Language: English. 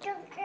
Don't